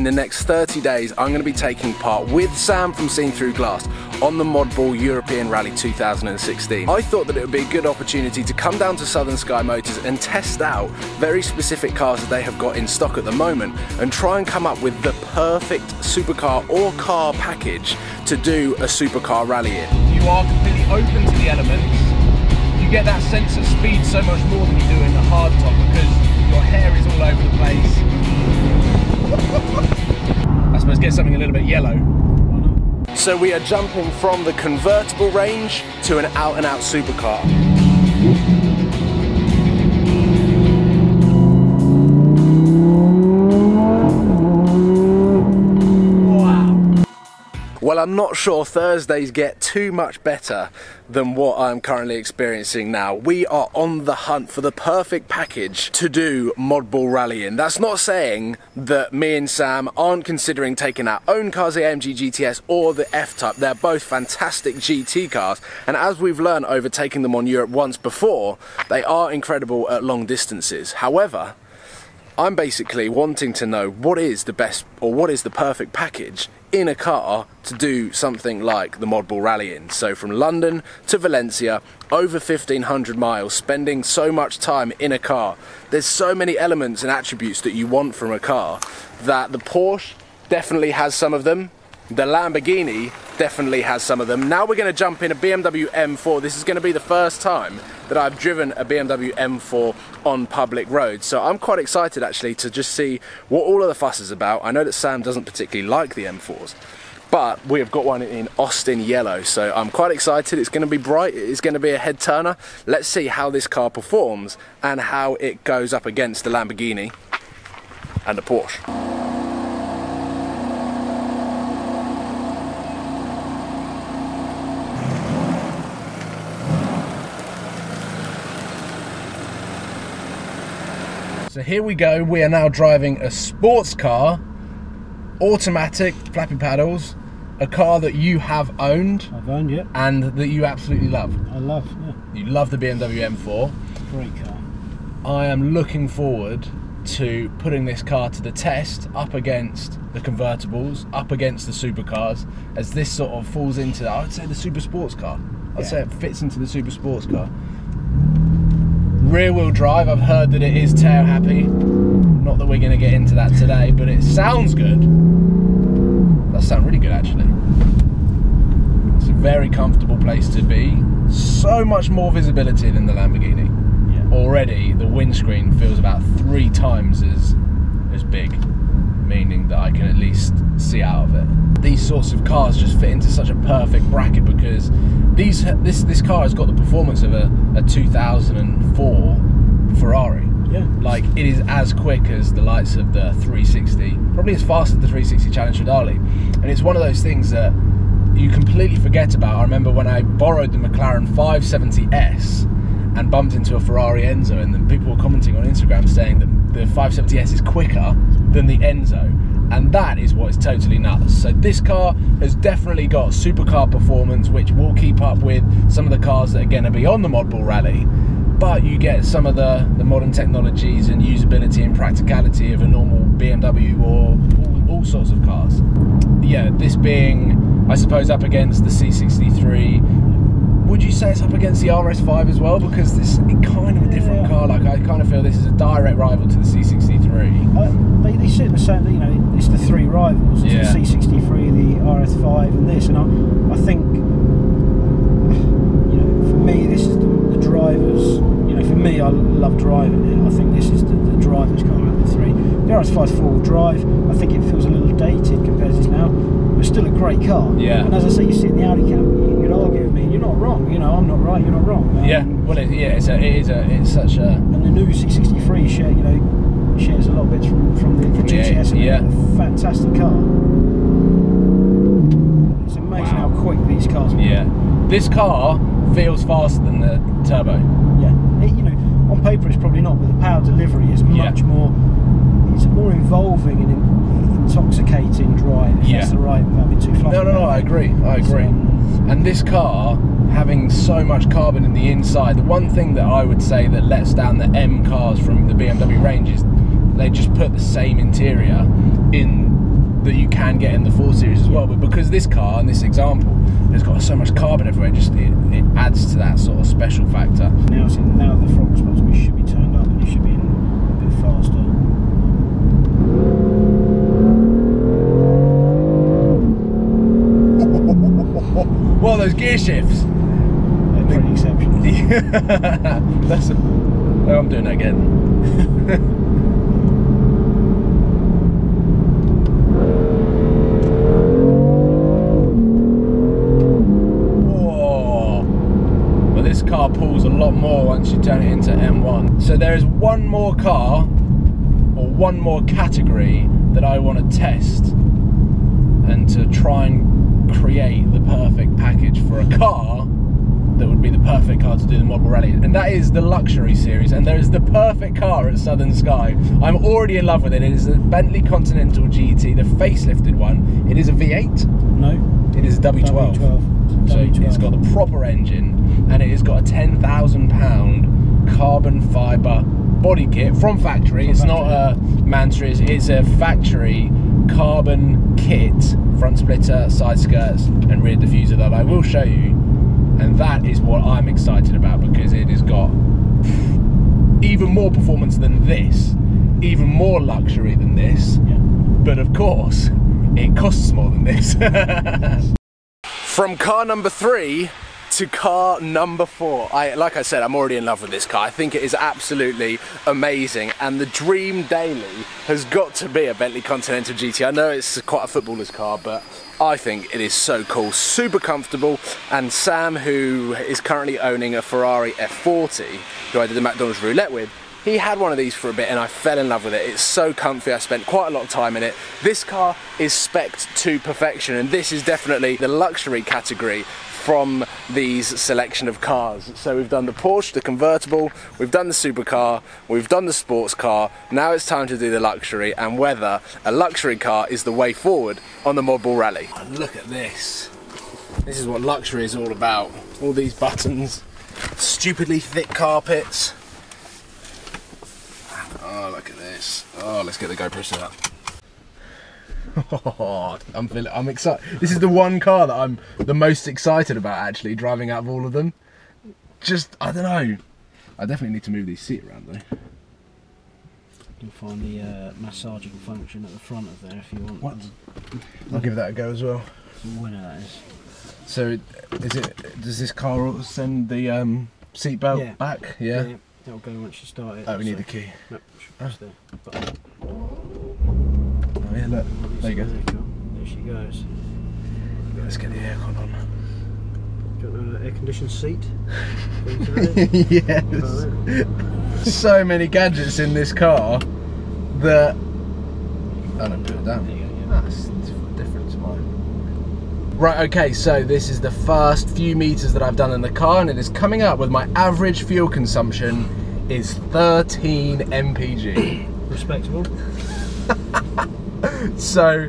in the next 30 days, I'm going to be taking part with Sam from Seen Through Glass on the Modball European Rally 2016. I thought that it would be a good opportunity to come down to Southern Sky Motors and test out very specific cars that they have got in stock at the moment and try and come up with the perfect supercar or car package to do a supercar rally in. You are completely open to the elements. You get that sense of speed so much more than you do in the hard top because your hair is all over the place. I suppose get something a little bit yellow. So we are jumping from the convertible range to an out and out supercar. Well, I'm not sure Thursdays get too much better than what I'm currently experiencing now. We are on the hunt for the perfect package to do Modball rallying. That's not saying that me and Sam aren't considering taking our own cars, the AMG GTS or the F-Type. They're both fantastic GT cars, and as we've learned over taking them on Europe once before, they are incredible at long distances. However, I'm basically wanting to know what is the best or what is the perfect package in a car to do something like the Modball Rally in. So from London to Valencia, over 1500 miles, spending so much time in a car. There's so many elements and attributes that you want from a car that the Porsche definitely has some of them. The Lamborghini definitely has some of them. Now we're going to jump in a BMW M4. This is going to be the first time that I've driven a BMW M4 on public roads. So I'm quite excited actually to just see what all of the fuss is about. I know that Sam doesn't particularly like the M4s, but we have got one in Austin yellow. So I'm quite excited. It's going to be bright. It's going to be a head turner. Let's see how this car performs and how it goes up against the Lamborghini and the Porsche. Here we go, we are now driving a sports car, automatic, flappy paddles, a car that you have owned. I've owned, yeah. And that you absolutely love. I love, yeah. You love the BMW M4. Great car. I am looking forward to putting this car to the test up against the convertibles, up against the supercars, as this sort of falls into, I would say, the super sports car. I'd yeah. say it fits into the super sports car. Rear wheel drive, I've heard that it is tail happy. Not that we're going to get into that today, but it sounds good. That sounds really good actually. It's a very comfortable place to be. So much more visibility than the Lamborghini. Yeah. Already, the windscreen feels about three times as as big, meaning that I can at least see out of it. These sorts of cars just fit into such a perfect bracket because these this this car has got the performance of a, a 2004 Ferrari. Yeah. Like it is as quick as the lights of the 360, probably as fast as the 360 Challenge Stradale, and it's one of those things that you completely forget about. I remember when I borrowed the McLaren 570S and bumped into a Ferrari Enzo, and then people were commenting on Instagram saying that the 570S is quicker than the Enzo and that is what is totally nuts. So this car has definitely got supercar performance, which will keep up with some of the cars that are going to be on the Modball Rally, but you get some of the, the modern technologies and usability and practicality of a normal BMW or all, all sorts of cars. Yeah, this being, I suppose, up against the C63 would you say it's up against the RS5 as well? Because this is kind kind of feel this is a direct rival to the C63. Uh, they, they sit in the same. You know, it's the three rivals. It's yeah. the C63, the RS5, and this. And I, I think, you know, for me, this is the, the drivers. You know, for me, I love driving it. I think this is the, the driver's car out of the three. The RS5 is four-wheel drive. I think it feels a little dated compared to this now, but still a great car. Yeah. And as I say, you sit in the Audi cab, you could argue with me. You're not wrong. You know, I'm not right. You're not wrong. Um, yeah. Well, it, yeah. It's a. It is a. It's such a. And the new C63 share, you know, shares a lot of bits from from the, the GTS. Yeah. A fantastic car. It's amazing wow. how quick these cars are. Yeah. This car feels faster than the turbo. Yeah. It, you know, on paper it's probably not, but the power delivery is much yeah. more it's more involving and intoxicating drive. If yeah. that's the right without being too fluffy. No, no, no. I agree. I agree. Um, and this car having so much carbon in the inside, the one thing that I would say that lets down the M cars from the BMW range is they just put the same interior in that you can get in the 4 Series as well. But because this car and this example has got so much carbon everywhere, just it, it adds to that sort of special factor. Now, it's in, now the throttle response we should be turned up and you should be in a bit faster. What are those gear shifts? They're pretty exceptional. That's. A, oh, I'm doing that again. Car pulls a lot more once you turn it into M1. So there is one more car or one more category that I want to test and to try and create the perfect package for a car that would be the perfect car to do the Modball Rally, and that is the luxury series. And there is the perfect car at Southern Sky. I'm already in love with it. It is a Bentley Continental GT, the facelifted one. It is a V8. No, It is a W12. W12. So W12. it's got the proper engine, and it has got a ten thousand pound carbon fibre body kit from factory. From it's not a Mansory. It's a factory carbon kit, front splitter, side skirts, and rear diffuser that I will show you. And that is what I'm excited about because it has got even more performance than this, even more luxury than this. Yeah. But of course, it costs more than this. From car number three to car number four. I like I said, I'm already in love with this car. I think it is absolutely amazing, and the dream daily has got to be a Bentley Continental GT. I know it's quite a footballer's car, but I think it is so cool, super comfortable. And Sam, who is currently owning a Ferrari F40, who I did the McDonald's roulette with, he had one of these for a bit and I fell in love with it. It's so comfy, I spent quite a lot of time in it. This car is spec'd to perfection and this is definitely the luxury category from these selection of cars. So we've done the Porsche, the convertible, we've done the supercar, we've done the sports car. Now it's time to do the luxury and whether a luxury car is the way forward on the Modball Rally. And look at this. This is what luxury is all about. All these buttons, stupidly thick carpets. Oh, look at this. Oh, let's get the GoPro set up. I'm feeling, I'm excited. This is the one car that I'm the most excited about actually driving out of all of them. Just, I don't know. I definitely need to move these seat around though. You'll find the uh, massaging function at the front of there if you want. What? I'll give that a go as well. Winner that is. So, is it? Does this car send the um, seatbelt Yeah. back? Yeah. Yeah, that'll go once you start it. Oh, we need the key. No, it's there. But- Oh yeah, look. There you go. There, she goes. Let's get the aircon on. Do you want an air conditioned seat? for you today? yes. So many gadgets in this car that. I don't put it down. There you go, yeah. That's different to mine. Right, okay, so this is the first few meters that I've done in the car, and it is coming up with my average fuel consumption is 13 mpg. Respectable. so,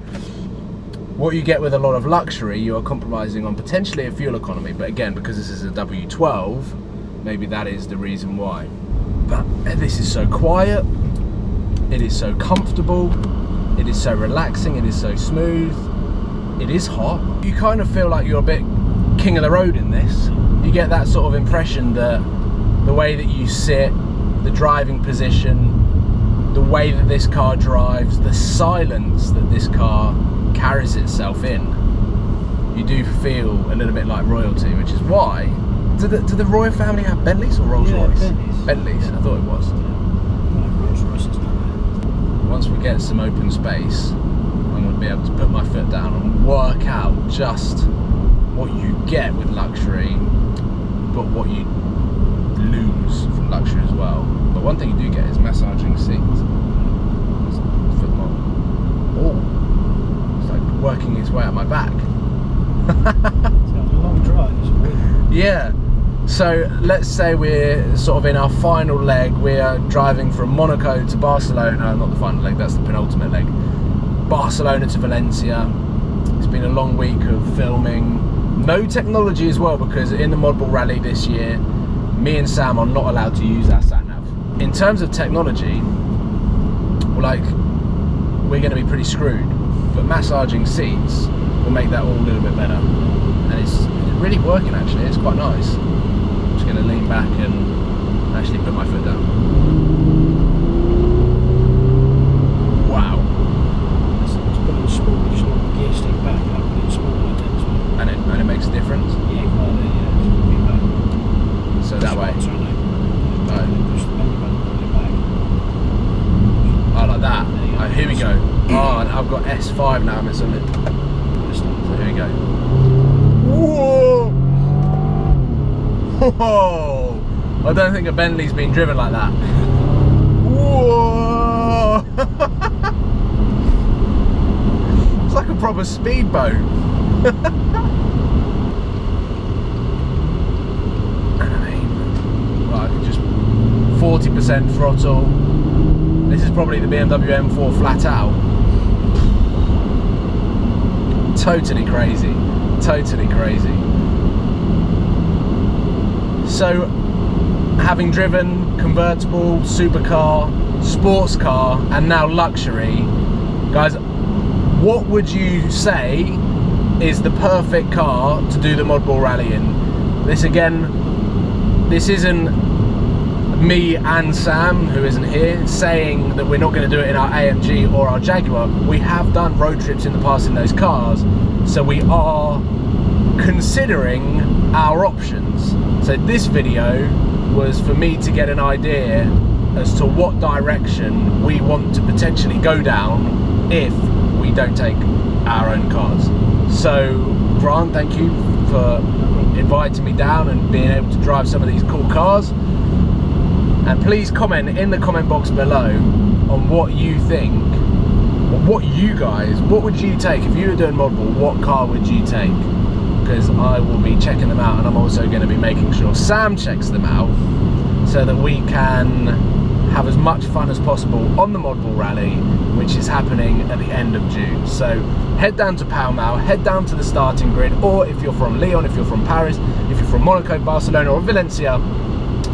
what you get with a lot of luxury, you are compromising on potentially a fuel economy, but again, because this is a W12, maybe that is the reason why. But uh, this is so quiet, it is so comfortable, it is so relaxing, it is so smooth, it is hot. You kind of feel like you're a bit king of the road in this. You get that sort of impression that the way that you sit, the driving position, the way that this car drives, the silence that this car carries itself in, you do feel a little bit like royalty, which is why. Do the, do the royal family have Bentleys or Rolls Yeah, Royce? Bentleys. Bentleys, I thought it was. Rolls Royce is not Once we get some open space, I'm going to be able to put my foot down and work out just what you get with luxury, but what you lose from luxury as well. But one thing you do get is massaging seats. Mod. Oh, it's like working its way up my back. there. A long drive. It's. Yeah. So let's say we're sort of in our final leg. We are driving from Monaco to Barcelona. Not the final leg. That's the penultimate leg. Barcelona to Valencia. It's been a long week of filming. No technology as well because in the Modball Rally this year, me and Sam are not allowed to use our sat. In terms of technology, like we're going to be pretty screwed but massaging seats will make that all a little bit better. And it's really working actually, it's quite nice. I'm just gonna lean back and actually put my foot down. Wow. Let's, let's put it in sport, just knock the gear stick back and I put it in sport like that as well. And it, and it makes a difference. Yeah, quite a bit, yeah. Just put it back. So that way, Sorry, no. Right. Push the belly button, put it back. oh like that. There you go. Oh, here we go. Oh, and I've got S5 now, it's on it. Let's start. So here we go. Whoa! Whoa! I don't think a Bentley's been driven like that. Whoa! it's like a proper speedboat. just 40% throttle. This is probably the BMW M4 flat out totally crazy totally crazy so having driven convertible supercar sports car and now luxury guys what would you say is the perfect car to do the modball rally in this again this isn't me and Sam, who isn't here, saying that we're not going to do it in our AMG or our Jaguar. We have done road trips in the past in those cars, so we are considering our options. So this video was for me to get an idea as to what direction we want to potentially go down if we don't take our own cars. So Grant, thank you for inviting me down and being able to drive some of these cool cars. And please comment in the comment box below on what you think what you guys what would you take? If you were doing modball what car would you take because I will be checking them out and I'm also going to be making sure Sam checks them out so that we can have as much fun as possible on the Modball Rally which is happening at the end of June. So head down to Pall Mall head down to the starting grid or if you're from Lyon if you're from Paris if you're from Monaco Barcelona or Valencia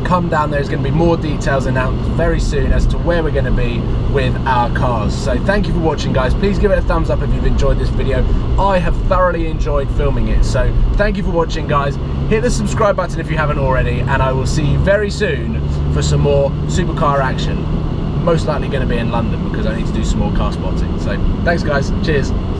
come down there's going to be more details announced very soon as to where we're going to be with our cars. So thank you for watching guys. Please give it a thumbs up if you've enjoyed this video. I have thoroughly enjoyed filming it. So thank you for watching guys. Hit the subscribe button if you haven't already and i will see you very soon for some more supercar action. Most likely going to be in london because i need to do some more car spotting. So thanks guys. Cheers